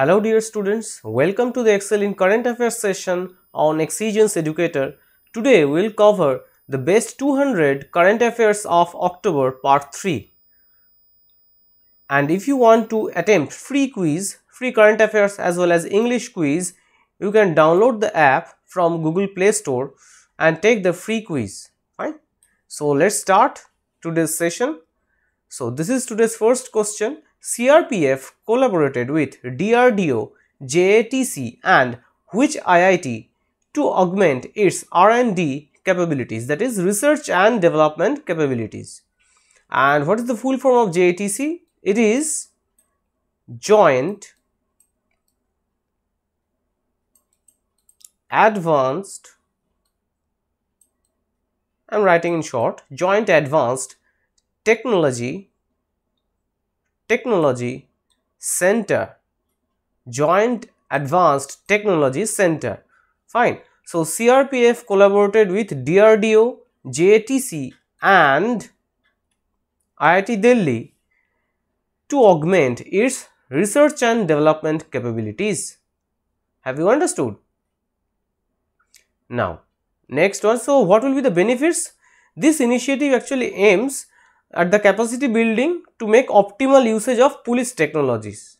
Hello dear students, welcome to the Excel in Current Affairs session on ExceGence Educator. Today we will cover the best 200 current affairs of October part 3. And if you want to attempt free quiz, free current affairs as well as English quiz, you can download the app from Google Play Store and take the free quiz. Fine. So let's start today's session. So this is today's first question CRPF collaborated with DRDO, JATC and which IIT to augment its R&D capabilities that is research and development capabilities. And what is the full form of JATC? It is Joint Advanced I am writing in short Joint Advanced Technology Technology Center Joint Advanced Technology Center. Fine. So CRPF collaborated with DRDO JATC and IIT Delhi to augment its research and development capabilities. Have you understood? Now next one. So what will be the benefits? This initiative actually aims at the capacity building to make optimal usage of police technologies.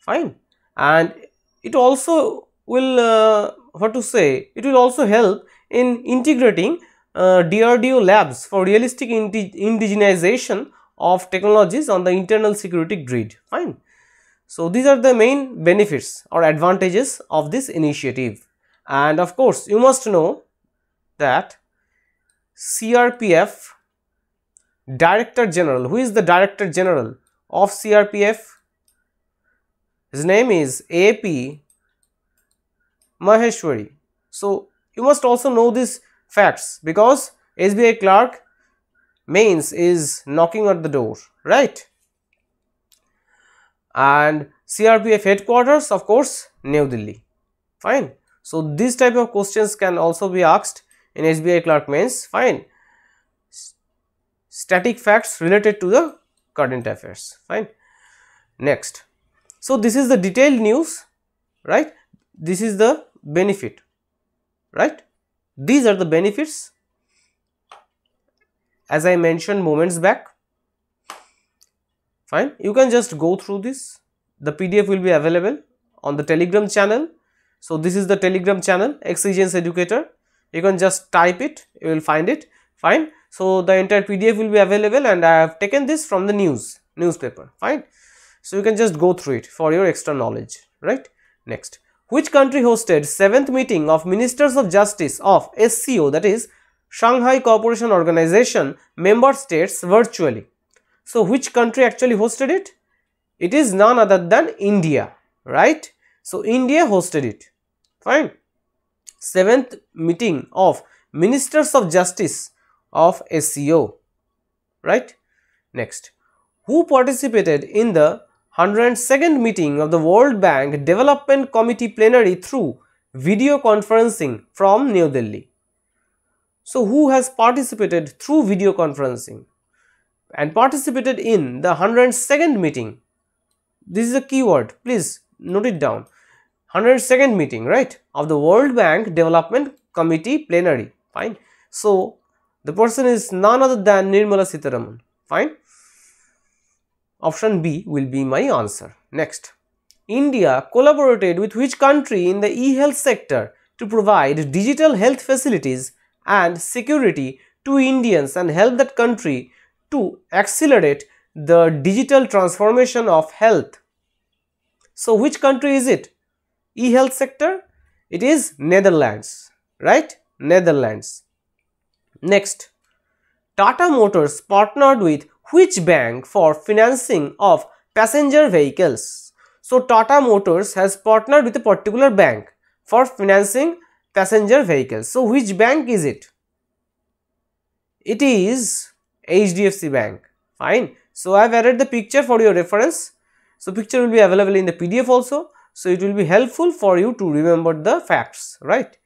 Fine. And it also will uh, what to say it will also help in integrating uh, DRDO labs for realistic indigenization of technologies on the internal security grid. Fine. So these are the main benefits or advantages of this initiative. And of course you must know that CRPF Director General. Who is the Director General of CRPF? His name is AP Maheshwari. So, you must also know these facts because SBI clerk mains is knocking at the door, right? And CRPF headquarters, of course, New Delhi. Fine. So, these type of questions can also be asked in SBI clerk mains. Fine static facts related to the current affairs. Fine. Next. So this is the detailed news right? This is the benefit right? These are the benefits. As i mentioned moments back. Fine. You can just go through this. The pdf will be available on the telegram channel. So this is the telegram channel excegence educator. You can just type it. You will find it. Fine so the entire pdf will be available and i have taken this from the news newspaper. Fine? So you can just go through it for your extra knowledge. Right? Next. Which country hosted seventh meeting of ministers of justice of sco that is shanghai cooperation organization member states virtually? So which country actually hosted it? It is none other than india. Right? So india hosted it. Fine? Seventh meeting of ministers of justice of SCO, right? Next. Who participated in the 102nd meeting of the World Bank Development Committee plenary through video conferencing from New Delhi? So who has participated through video conferencing and participated in the 102nd meeting? This is a keyword. Please note it down. 102nd meeting right of the World Bank Development Committee plenary. Fine. So the person is none other than Nirmala Sitharaman. Fine. Option B will be my answer. Next. India collaborated with which country in the e-health sector to provide digital health facilities and security to Indians and help that country to accelerate the digital transformation of health. So, which country is it? E-health sector? It is Netherlands, right? Netherlands. Next, Tata Motors partnered with which bank for financing of passenger vehicles? So, Tata Motors has partnered with a particular bank for financing passenger vehicles. So, which bank is it? It is HDFC Bank. Fine. So, I have added the picture for your reference. So, picture will be available in the PDF also. So, it will be helpful for you to remember the facts, right?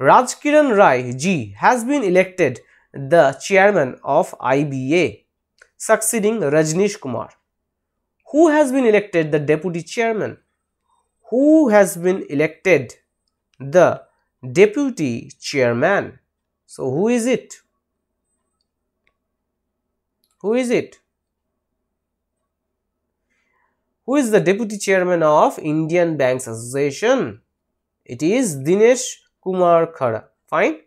Rajkiran Rai ji has been elected the chairman of IBA, succeeding Rajnish Kumar. who has been elected the deputy chairman? Who has been elected the deputy chairman? So, who is it? Who is it? Who is the deputy chairman of Indian Banks Association? It is Dinesh Kumar Khara. Fine.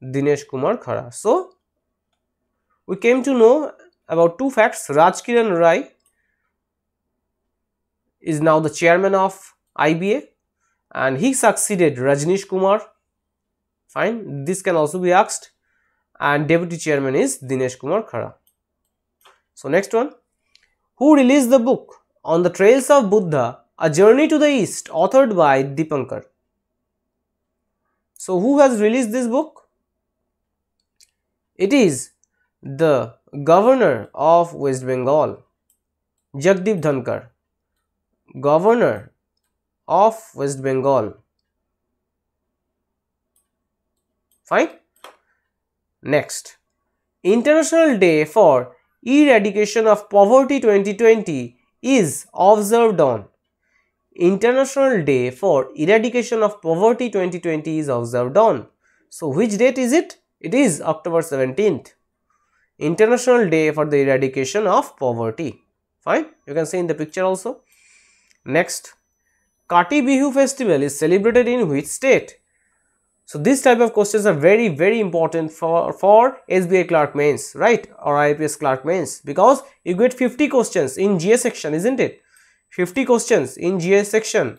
Dinesh Kumar Khara. So, we came to know about two facts. Rajkiran Rai is now the chairman of IBA and he succeeded Rajnish Kumar. Fine. This can also be asked and deputy chairman is Dinesh Kumar Khara. So, next one. Who released the book On the Trails of Buddha, A Journey to the East authored by Dipankar? So, who has released this book? It is the governor of West Bengal, Jagdeep Dhankar, governor of West Bengal. Fine. Next, International Day for Eradication of Poverty 2020 is observed on International Day for Eradication of Poverty 2020 is observed on. So, which date is it? It is October 17th. International Day for the Eradication of Poverty. Fine, you can see in the picture also. Next, Kati Bihu festival is celebrated in which state? So this type of questions are very very important for, for SBI clerk mains right or IPS clerk mains because you get 50 questions in GS section isn't it 50 questions in GS section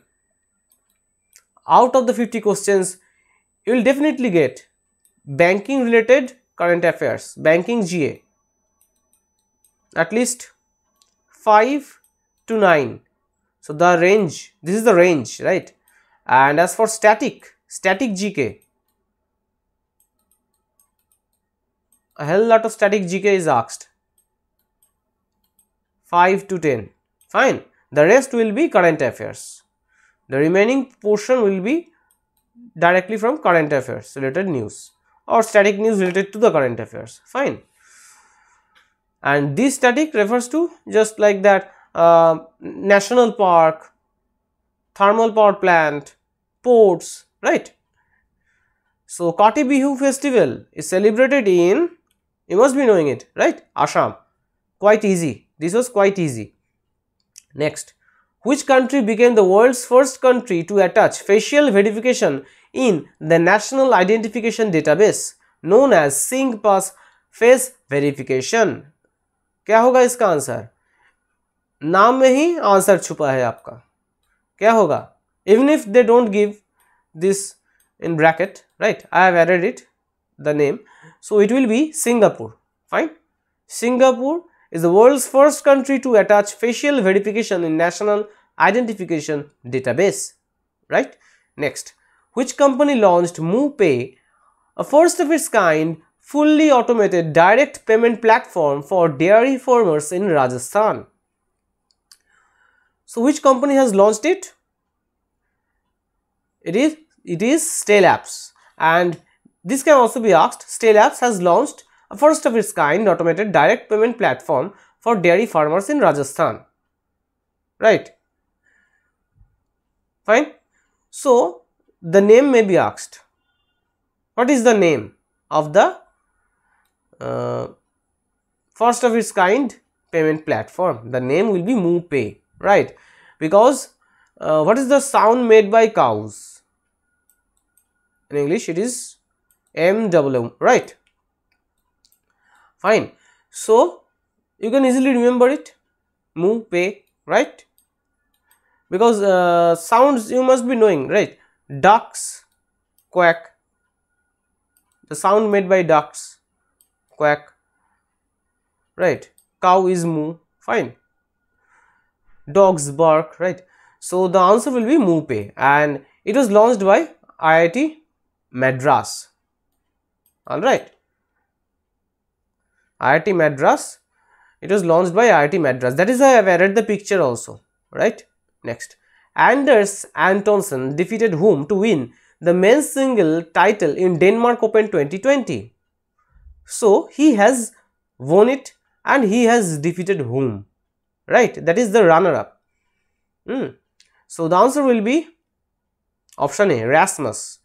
out of the 50 questions you will definitely get banking related current affairs banking GA at least 5 to 9 so the range this is the range right and as for static static GK. A hell lot of static GK is asked. 5 to 10. Fine. The rest will be current affairs. The remaining portion will be directly from current affairs related news or static news related to the current affairs. Fine. And this static refers to just like that uh, national park, thermal power plant, ports, right? So, Kati Bihu festival is celebrated in, you must be knowing it, right? Assam. Quite easy. This was quite easy. Next, which country became the world's first country to attach facial verification in the National Identification Database known as Sync Pass Face Verification? क्या होगा इसका answer नाम में ही answer छुपा है आपका क्या होगा even if they don't give this in bracket right i have added it the name so it will be singapore fine singapore is the world's first country to attach facial verification in national identification database right? Next which company launched mooPay a first of its kind fully automated direct payment platform for dairy farmers in rajasthan? So which company has launched it? It is it is Stellapps and this can also be asked Stellapps has launched a first of its kind automated direct payment platform for dairy farmers in Rajasthan. Right. Fine. So the name may be asked. What is the name of the uh, first of its kind payment platform? The name will be mooPay right. Because uh, what is the sound made by cows? In English it is M. Right fine. So you can easily remember it. Pay right? Because uh, sounds you must be knowing right? Ducks quack. The sound made by ducks quack. Right. Cow is moo fine. Dogs bark right? So the answer will be moo and it was launched by IIT Madras. Alright. IIT Madras. It was launched by IIT Madras. That is why I have added the picture also. Right. Next. Anders Antonsen defeated whom to win the men's single title in Denmark Open 2020. So, he has won it and he has defeated whom? Right, that is the runner up. Mm. So, the answer will be option A Rasmus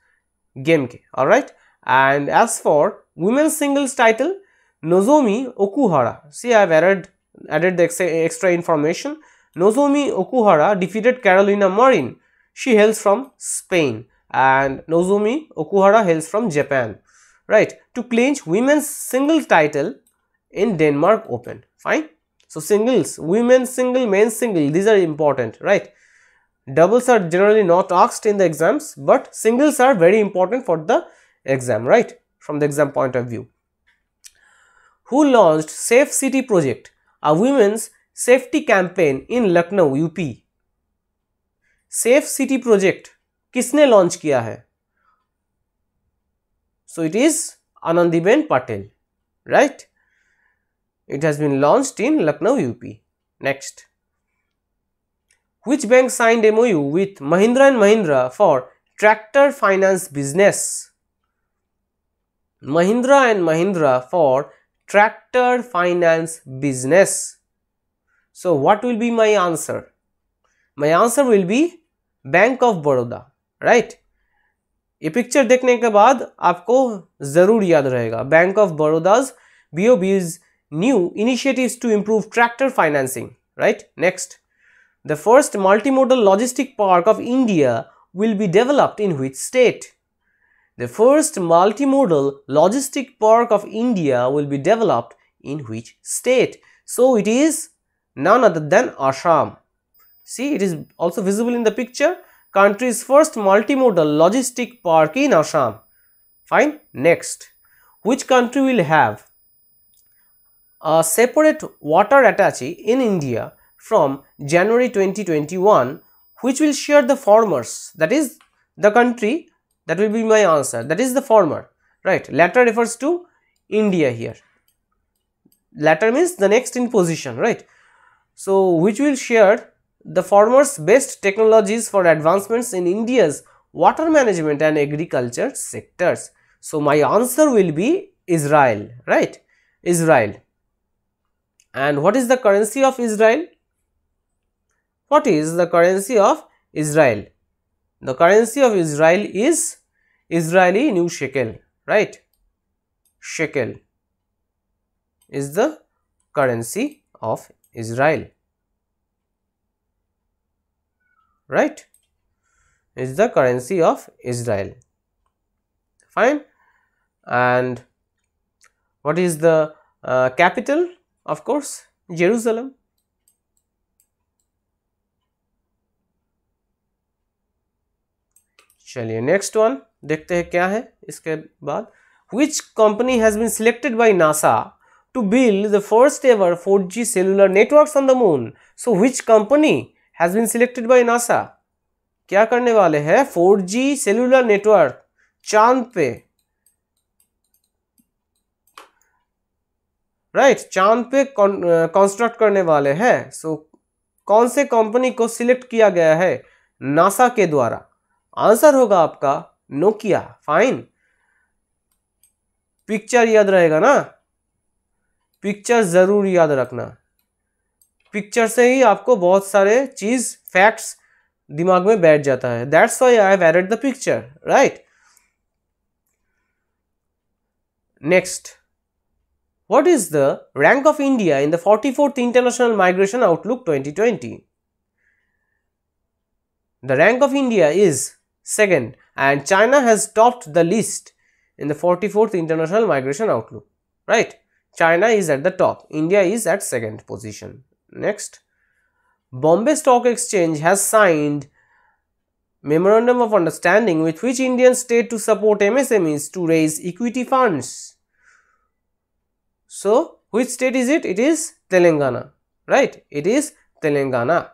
Gemke. Alright, and as for women's singles title, Nozomi Okuhara. See, I have added, added the extra information. Nozomi Okuhara defeated Carolina Marin. She hails from Spain and Nozomi Okuhara hails from Japan. Right, to clinch women's single title in Denmark Open. Fine. So, singles, women's single, men's single, these are important, right. Doubles are generally not asked in the exams, but singles are very important for the exam, right, from the exam point of view Who launched Safe City Project, a women's safety campaign in Lucknow, UP? Safe City Project, किसने launch किया है So it is Anandiben Patel, right? It has been launched in Lucknow, UP. Next. Which bank signed MOU with Mahindra and Mahindra for tractor finance business? Mahindra and Mahindra for tractor finance business. So, what will be my answer? My answer will be Bank of Baroda, right? ये picture देखने के बाद आपको जरूर याद रहेगा bank of बड़ौदाज बीओबीज new initiatives to improve tractor financing right next the first multimodal logistic park of india will be developed in which state The first multimodal logistic park of india will be developed in which state so it is none other than assam see it is also visible in the picture country's first multimodal logistic park in Assam. Fine. Next, which country will have a separate water attache in India from January 2021 which will share the farmers that is the country that will be my answer that is the former right latter refers to India here latter means the next in position right so which will share the former's best technologies for advancements in India's water management and agriculture sectors. So, my answer will be Israel, right? Israel. And what is the currency of Israel? What is the currency of Israel? The currency of Israel is Israeli new shekel, right? Shekel is the currency of Israel, right? Is the currency of Israel. Fine. And what is the uh, capital? Of course, Jerusalem. Shall you next one? देखते हैं क्या है इसके बाद। Which company has been selected by NASA to build the first ever four G cellular network on the moon so which company has been selected by NASA क्या करने वाले हैं? फोर जी सेलुलर नेटवर्क चाँद पे। Right right, चाँद पे construct कौन, uh, करने वाले हैं। सो so, कौन से कंपनी को सिलेक्ट किया गया है? नासा के द्वारा। आंसर होगा आपका नोकिया फाइन पिक्चर याद रहेगा ना? पिक्चर ज़रूर याद रखना। पिक्चर से ही आपको बहुत सारे चीज़ फैक्ट्स दिमाग में बैठ जाता है। That's why I have the picture right next what is the rank of India in the 44th International Migration Outlook 2020? The rank of India is, second and China has topped the list in the 44th International Migration Outlook, right? China is at the top, India is at second position. Next, Bombay Stock Exchange has signed memorandum of understanding with which Indian state to support MSMEs to raise equity funds. So, which state is it? It is Telangana, right? It is Telangana.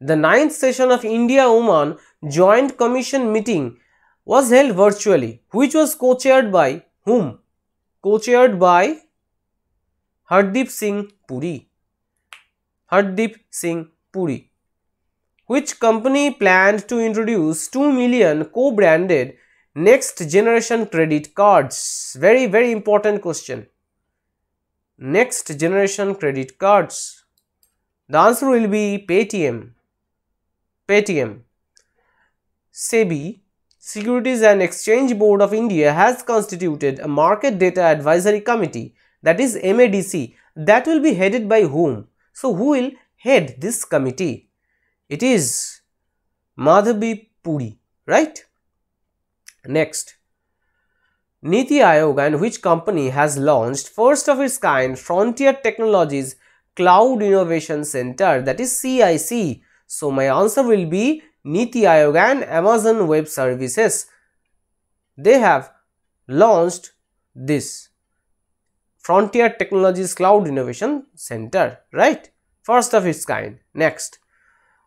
The ninth session of India-Oman Joint Commission meeting was held virtually, which was co-chaired by whom? Co-chaired by Hardeep Singh Puri. Hardeep Singh Puri. Which company planned to introduce 2 million co-branded next generation credit cards? Very very important question. next generation credit cards? The answer will be Paytm. Paytm. SEBI, Securities and Exchange Board of India has constituted a Market Data Advisory Committee that is MADC that will be headed by whom? So, who will head this committee? It is Madhabi Puri, right? Next, Niti Aayog and which company has launched first of its kind Frontier Technologies Cloud Innovation Center that is CIC. So, my answer will be Niti Aayog and Amazon Web Services. They have launched this Frontier Technologies Cloud Innovation Center, right? First of its kind. Next,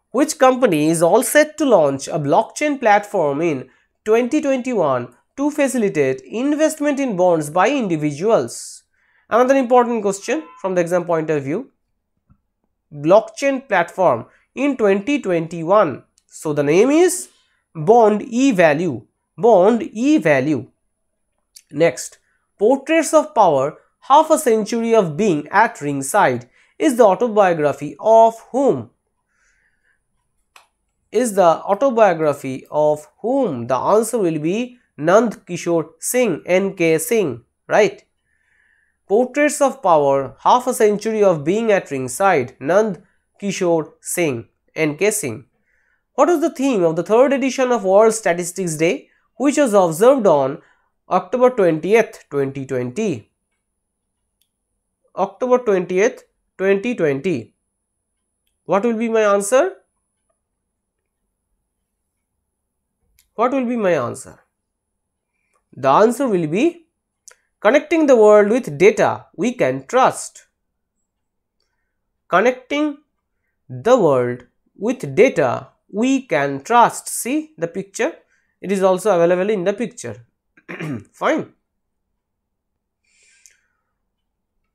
which company is all set to launch a blockchain platform in 2021 to facilitate investment in bonds by individuals? Another important question from the exam point of view. Blockchain platform in 2021. So the name is Bond E-Value. Bond E-Value. Next, Portraits of Power Half a Century of Being at Ringside is the autobiography of whom? Is the autobiography of whom? The answer will be Nand Kishore Singh, N.K. Singh, right? Portraits of Power, Half a Century of Being at Ringside, Nand Kishore Singh, N.K. Singh. What was the theme of the third edition of World Statistics Day, which was observed on October 20th, 2020? October 20th, 2020. What will be my answer? What will be my answer? The answer will be connecting the world with data we can trust. Connecting the world with data we can trust. See the picture? It is also available in the picture. Fine.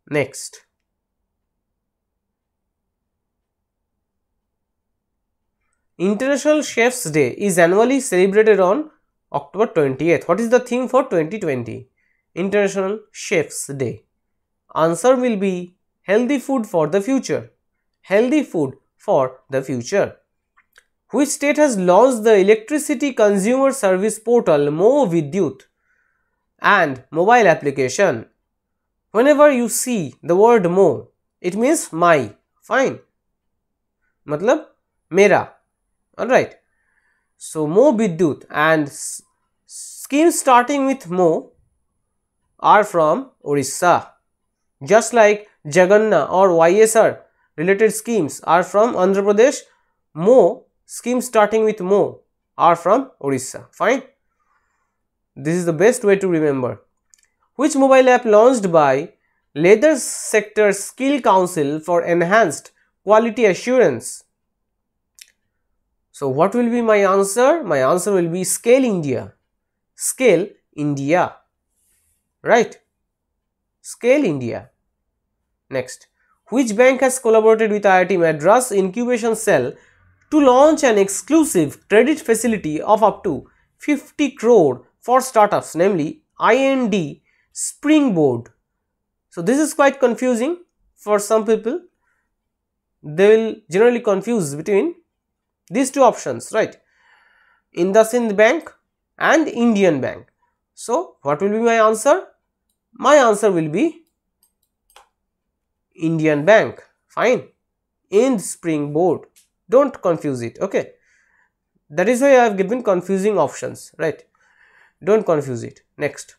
Next. International Chefs Day is annually celebrated on October 20th. What is the theme for 2020? International Chefs Day. Answer will be healthy food for the future. Healthy food for the future which state has launched the electricity consumer service portal Mo Vidyut and mobile application. Whenever you see the word Mo, it means my, fine. Matlab, mera, alright. So, Mo Vidyut and schemes starting with Mo are from Orissa, just like Jagananna or YSR related schemes are from Andhra Pradesh, Mo schemes starting with Mo are from Orissa. Fine. This is the best way to remember. Which mobile app launched by Leather Sector Skill Council for enhanced quality assurance so, what will be my answer? My answer will be Scale India. Scale India. Right? Scale India. Next. Which bank has collaborated with IIT Madras Incubation Cell to launch an exclusive credit facility of up to 50 crore for startups, namely IND Springboard. So, this is quite confusing for some people. They will generally confuse between these two options right IndusInd Bank and Indian Bank. So, what will be my answer? My answer will be Indian Bank fine IND Springboard do not confuse it okay that is why I have given confusing options right do not confuse it next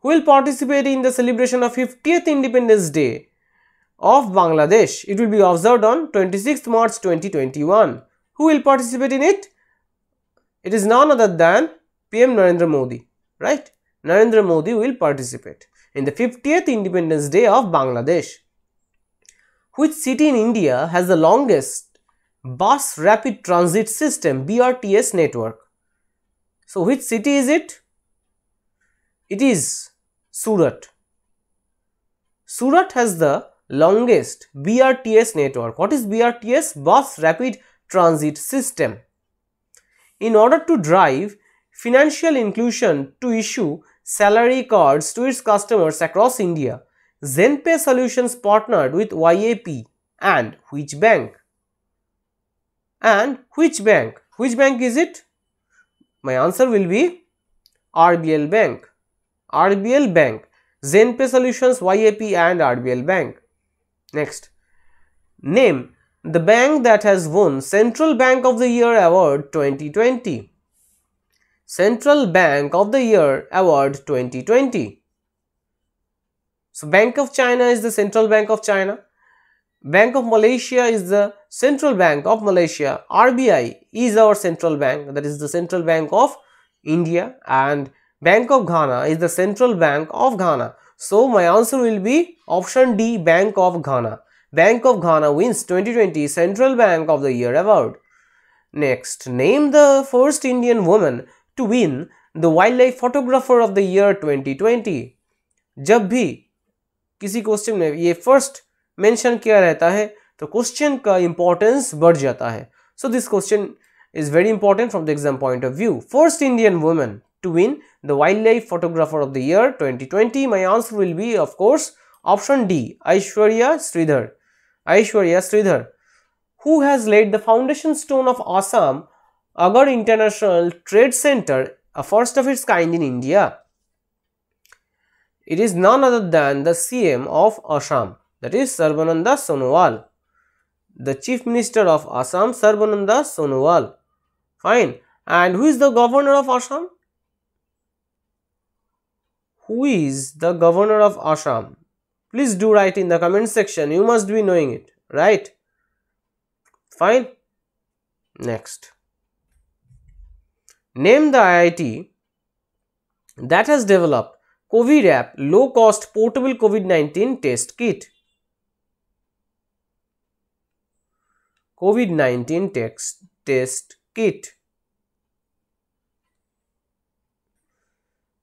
who will participate in the celebration of 50th Independence Day of Bangladesh it will be observed on 26th March 2021 who will participate in it? It is none other than PM Narendra Modi, right? Narendra Modi will participate in the 50th Independence Day of Bangladesh. Which city in India has the longest bus rapid transit system BRTS network? So, which city is it? It is Surat. Surat has the longest BRTS network. What is BRTS? Bus Rapid transit system. In order to drive financial inclusion to issue salary cards to its customers across India, Zenpay Solutions partnered with YAP and which bank? And which bank? Which bank is it? My answer will be RBL Bank. RBL Bank. Zenpay Solutions, YAP and RBL Bank. Next. Name the bank that has won Central Bank of the Year Award 2020. Central Bank of the Year Award 2020. So Bank of China is the Central Bank of China. Bank of Malaysia is the Central Bank of Malaysia. RBI is our central bank that is the Central Bank of India and Bank of Ghana is the Central Bank of Ghana. So my answer will be option D Bank of Ghana. Bank of Ghana wins 2020 Central Bank of the Year award. Next, name the first Indian woman to win the Wildlife Photographer of the Year 2020. जब भी किसी question में ये first mention किया रहता है तो question का इंपॉर्टेंस बढ़ जाता है so this question is very important from the exam point of view. First Indian woman to win the Wildlife Photographer of the Year 2020. My answer will be of course option D Aishwarya Sridhar. Aishwarya Sridhar who has laid the foundation stone of Assam Agar International Trade Center, a first of its kind in India. It is none other than the CM of Assam, that is Sarbananda Sonowal, the Chief Minister of Assam, Sarbananda Sonowal. Fine. And who is the governor of Assam? Who is the governor of Assam? Please do write in the comment section. You must be knowing it, right? Fine. Next. Name the IIT that has developed COVIRAP low cost portable COVID 19 test kit. COVID 19 text test kit.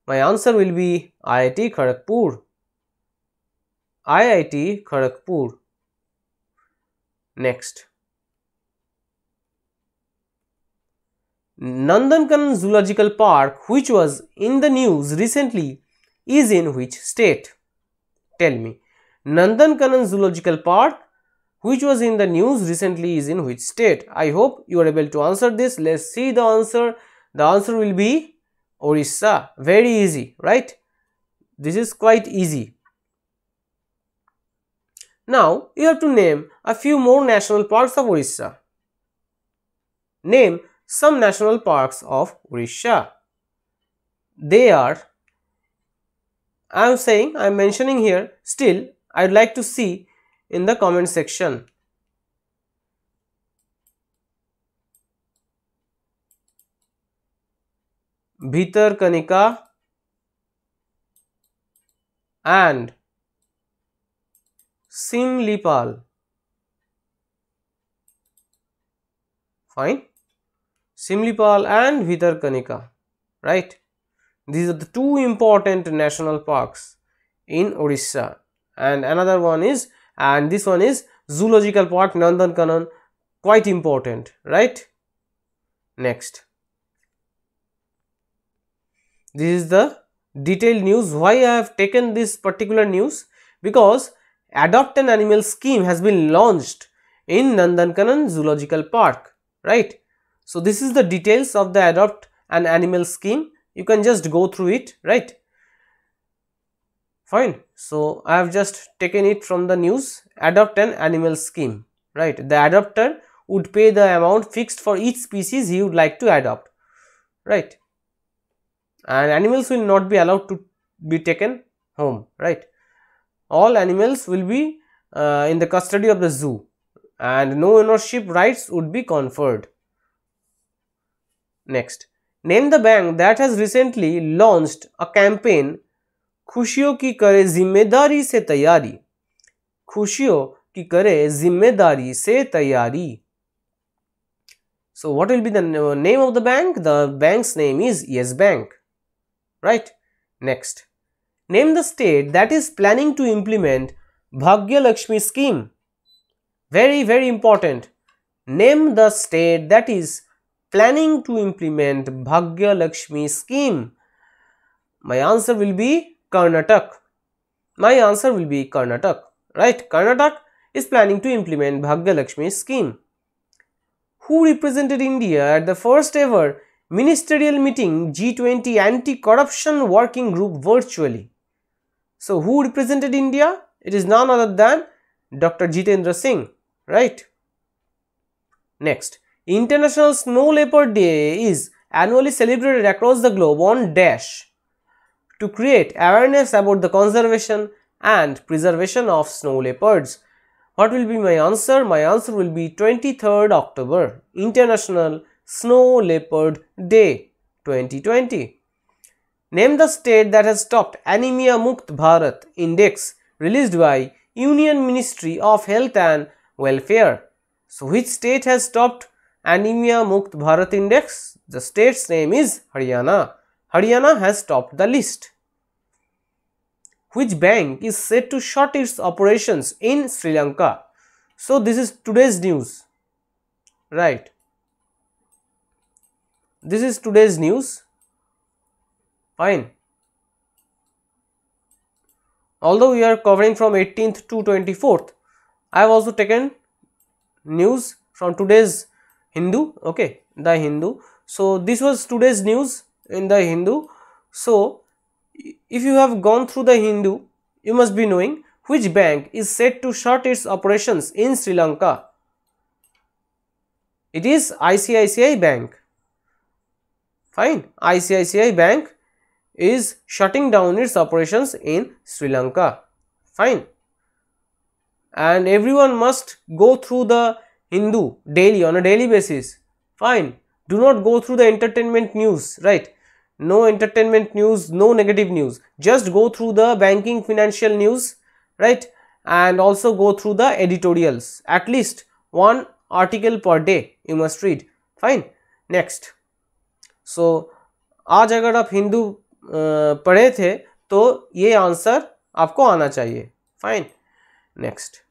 My answer will be IIT Kharagpur. IIT Kharagpur. Next. Nandankanan Zoological Park which was in the news recently is in which state? Tell me. Nandankanan Zoological Park which was in the news recently is in which state? I hope you are able to answer this. Let's see the answer. The answer will be Orissa. Very easy, right? This is quite easy. Now, you have to name a few more national parks of Orissa. Name some national parks of Orissa. They are, I am saying, I am mentioning here, still I would like to see in the comment section. Bhitar Kanika and Simlipal. Fine. Simlipal and Bhitarkanika. Right. These are the two important national parks in Orissa. And another one is, and this one is Zoological Park Nandankanan. Quite important. Right. Next. This is the detailed news. Why I have taken this particular news? Because Adopt an Animal scheme has been launched in Nandankanan Zoological Park, right? So, this is the details of the Adopt an Animal scheme. You can just go through it, right? Fine. So, I have just taken it from the news Adopt an Animal scheme, right? The adopter would pay the amount fixed for each species he would like to adopt, right? And animals will not be allowed to be taken home, right? all animals will be uh, in the custody of the zoo and no ownership rights would be conferred. Next, name the bank that has recently launched a campaign खुशियों की करे ज़िम्मेदारी से तैयारी। खुशियों की करे ज़िम्मेदारी से तैयारी। So what will be the of the bank the bank's name is Yes Bank right next name the state that is planning to implement Bhagya Lakshmi scheme very very important name the state that is planning to implement Bhagya Lakshmi scheme my answer will be Karnataka. My answer will be Karnataka, right? Karnataka is planning to implement Bhagya Lakshmi scheme. Who represented India at the first ever ministerial meeting G20 anti-corruption working group virtually? So who represented India? It is none other than Dr. Jitendra Singh, right? Next, International Snow Leopard Day is annually celebrated across the globe on Dash to create awareness about the conservation and preservation of snow leopards. What will be my answer? My answer will be 23rd October, International Snow Leopard Day 2020. Name the state that has topped Anemia Mukt Bharat Index released by Union Ministry of Health and Welfare. So, which state has topped Anemia Mukt Bharat Index? The state's name is Haryana. Haryana has topped the list. Which bank is set to shut its operations in Sri Lanka? So, this is today's news, right? This is today's news, fine. Although we are covering from 18th to 24th, I have also taken news from today's Hindu, okay, the Hindu. So, this was today's news in the Hindu. So, if you have gone through the Hindu, you must be knowing which bank is said to shut its operations in Sri Lanka. It is ICICI Bank. Fine, ICICI Bank is shutting down its operations in Sri Lanka. Fine. And everyone must go through the Hindu daily on a daily basis. Fine Do not go through the entertainment news, right? No entertainment news, no negative news. Just go through the banking financial news, right? And also go through the editorials. At least one article per day you must read. Fine. Next. So, आज अगर आप हिंदू पढ़े थे तो ये answer आपको आना चाहिए fine next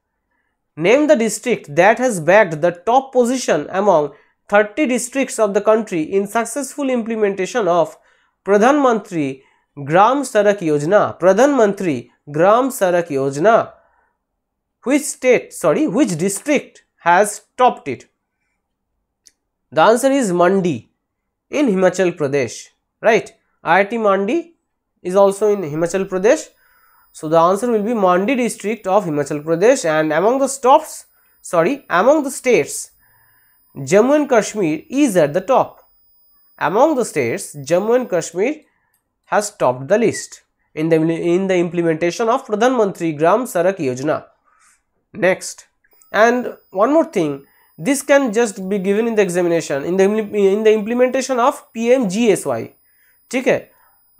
name the district that has backed the top position among 30 districts of the country in successful implementation of Pradhan Mantri Gram Sarak Yojana. Pradhan Mantri Gram Sarak Yojana. Which state, sorry, which district has topped it? The answer is Mandi in Himachal Pradesh, right? IIT Mandi is also in Himachal Pradesh. So, the answer will be Mandi district of Himachal Pradesh and among the stops, sorry, among the states, Jammu and Kashmir is at the top. Among the states, Jammu and Kashmir has topped the list in the, in the implementation of Pradhan Mantri Gram Sarak Yojana. Next, and one more thing, this can just be given in the examination in the in the implementation of PMGSY. ठीक है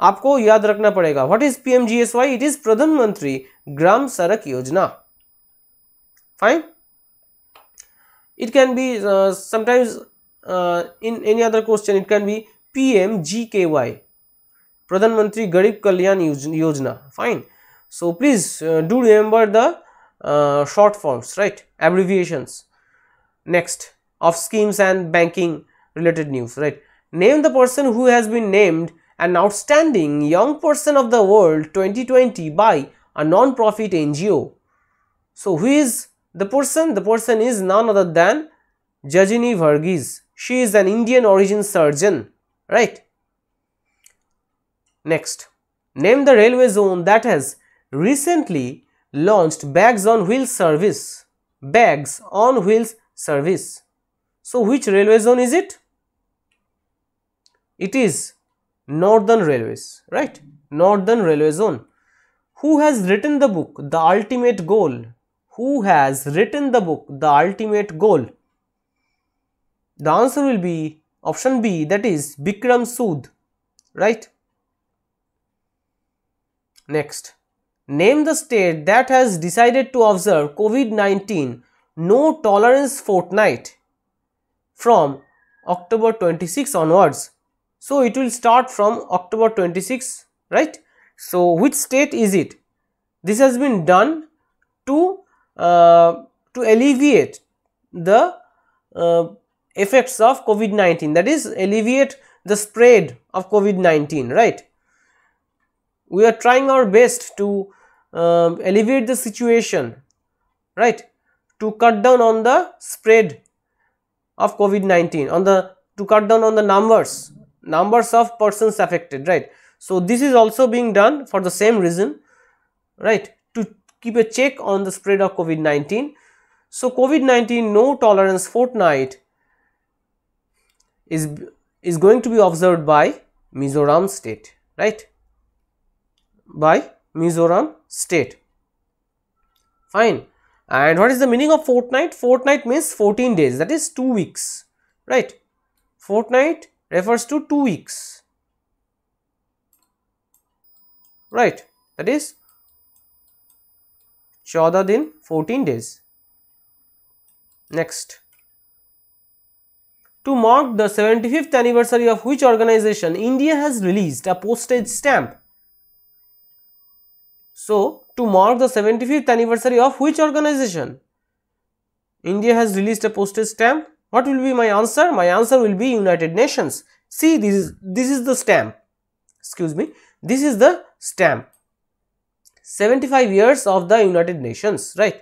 आपको याद रखना पड़ेगा what is PMGSY it is Pradhan Mantri Gram Sadak Yojana fine it can be uh, sometimes uh, in any other question it can be PMGKY Pradhan Mantri Garib Kalyan Yojana. Fine. So please uh, do remember the uh, short forms right? Abbreviations. Next of schemes and banking related news right? Name the person who has been named an outstanding young person of the world 2020 by a non-profit NGO so who is the person, the person is none other than Jajini Varghese. She is an Indian origin surgeon, right? Next, name the railway zone that has recently launched bags on wheels service. Bags on wheels service. So, which railway zone is it? It is Northern Railways, right? Northern Railway Zone. Who has written the book The Ultimate Goal? Who has written the book The Ultimate Goal? The answer will be option B that is Bikram Sood, right? Next, name the state that has decided to observe COVID-19 no tolerance fortnight from October 26 onwards. So, it will start from October 26, right? So, which state is it? This has been done to to alleviate the uh, effects of COVID-19 that is alleviate the spread of COVID-19 right. We are trying our best to um, alleviate the situation right? To cut down on the spread of covid-19 on the to cut down on the numbers numbers of persons affected right? So this is also being done for the same reason right keep a check on the spread of covid-19 so covid-19 no tolerance fortnight is is going to be observed by mizoram state right? By mizoram state. Fine. And what is the meaning of fortnight? Fortnight means 14 days that is 2 weeks right? Fortnight refers to 2 weeks right? That is 14 din 14 days. Next. To mark the 75th anniversary of which organization India has released a postage stamp? So to mark the 75th anniversary of which organization India has released a postage stamp? What will be my answer? My answer will be United Nations. See this is this is the stamp. Excuse me. This is the stamp 75 years of the United Nations right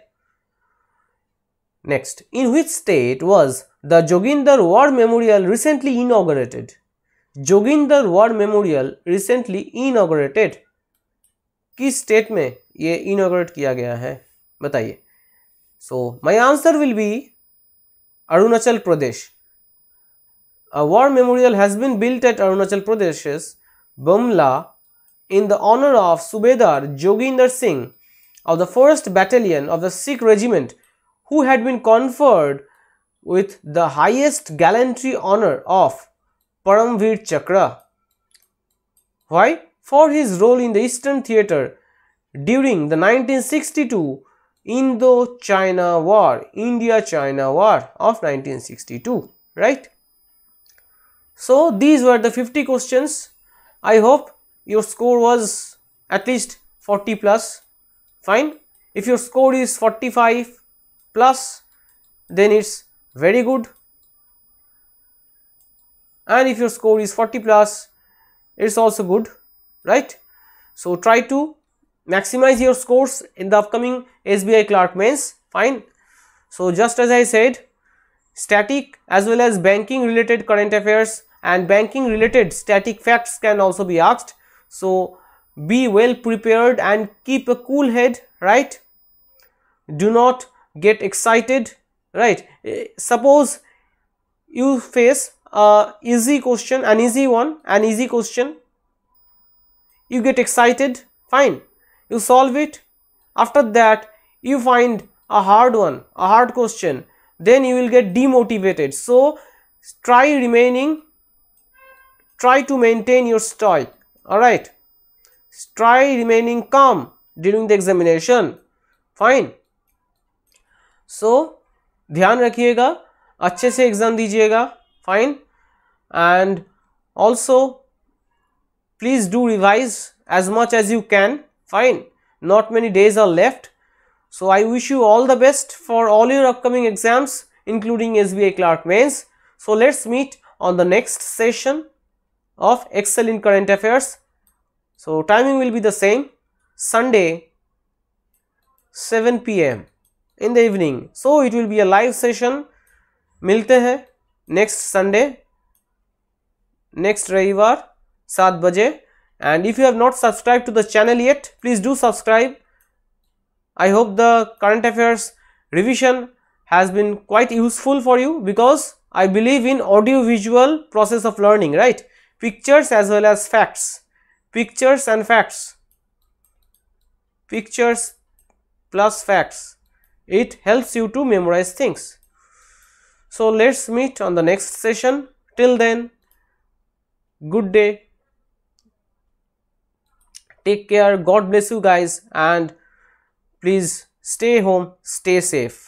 next in which state was the Joginder War Memorial recently inaugurated Joginder War Memorial recently inaugurated किस state में ये इनोग्रेट किया गया है बताइए so my answer will B Arunachal Pradesh A war memorial has been built at Arunachal Pradesh's Bumla in the honor of Subedar Joginder Singh of the 1st Battalion of the Sikh Regiment who had been conferred with the highest gallantry honor of Paramveer Chakra. Why? for his role in the Eastern Theatre during the 1962 Indo-China War, India-China War of 1962, right? So, these were the 50 questions. I hope your score was at least 40 plus, fine. If your score is 45 plus, then it's very good. And if your score is 40 plus, it's also good right. So, try to maximize your scores in the upcoming SBI Clerk mains fine. So, just as I said static as well as banking related current affairs and banking related static facts can also be asked. So, be well prepared and keep a cool head right. Do not get excited right. Eh, suppose you face a easy question an easy one an easy question. You get excited fine. You solve it. After that you find a hard one a hard question. Then you will get demotivated. So try remaining try to maintain your stoic alright. Try remaining calm during the examination. Fine. So, ध्यान रखिएगा अच्छे से exam दीजिएगा Fine. And also, please do revise as much as you can. Fine. not many days are left. So I wish you all the best for all your upcoming exams including SBI clerk Mains. So let's meet on the next session of excel in current affairs so timing will be the same sunday 7 pm in the evening so it will be a live session milte hain next sunday next रविवार सात बजे and if you have not subscribed to the channel yet please do subscribe i hope the current affairs revision has been quite useful for you because i believe in audio visual process of learning right Pictures as well as facts. Pictures and facts. Pictures plus facts. It helps you to memorize things. So let's meet on the next session. Till then good day. Take care. God bless you guys. And please stay home. Stay safe